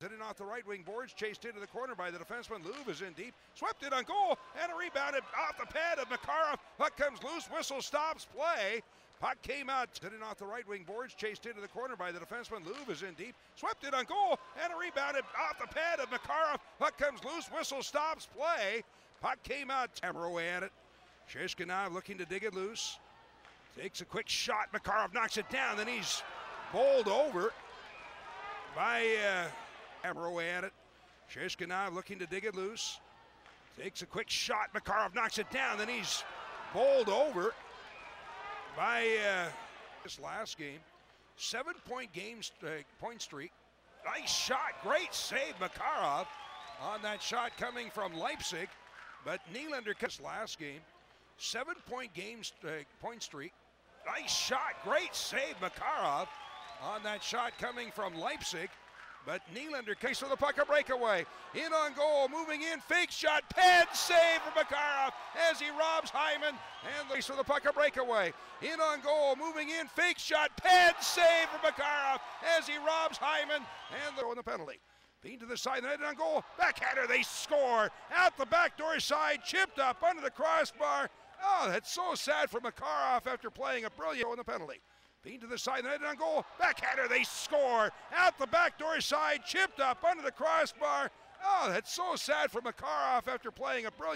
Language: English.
Hitting off the right wing boards, chased into the corner by the defenseman. Loov is in deep, swept it on goal, and a rebounded off the pad of Makarov. Puck comes loose, whistle stops play. Puck came out, hitting off the right wing boards, chased into the corner by the defenseman. Loov is in deep, swept it on goal, and a rebounded off the pad of Makarov. Puck comes loose, whistle stops play. Puck came out, away at it. Soshnikov looking to dig it loose. Takes a quick shot. Makarov knocks it down. Then he's bowled over by uh, hammer away at it. Soshnikov looking to dig it loose. Takes a quick shot. Makarov knocks it down. Then he's bowled over by uh, this last game. Seven point game uh, point streak. Nice shot. Great save, Makarov, on that shot coming from Leipsic. But Nylander this last game. Seven point game uh, point streak. Nice shot. Great save, Makarov, on that shot coming from Leipsic. But Nylander case for the puck, a breakaway. In on goal, moving in, fake shot, pad save for Makarov as he robs Hyman. And case for the puck, a breakaway. In on goal, moving in, fake shot, pad save for Makarov as he robs Hyman. And they're on the penalty. Bean to the side, net on goal, backhander, they score. Out the backdoor side, chipped up under the crossbar. Oh, that's so sad for Makarov after playing a brilliant on the penalty. Bean to the side, net on goal. Backhander, they score. Out the backdoor side, chipped up under the crossbar. Oh, that's so sad for Makarov after playing a brilliant.